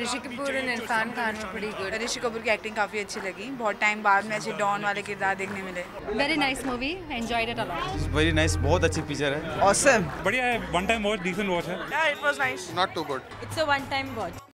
Rishi Kapoor and Irrfan Khan were pretty good. Rishi Kapoor की acting काफ़ी अच्छी लगी। बहुत टाइम बाद में ऐसे डॉन वाले किरदार देखने मिले। Very nice movie enjoyed it a lot. Very nice बहुत अच्छी पिक्चर है। ऑसम बढ़िया है one time watch decent watch है। Yeah it was nice not too good it's a one time watch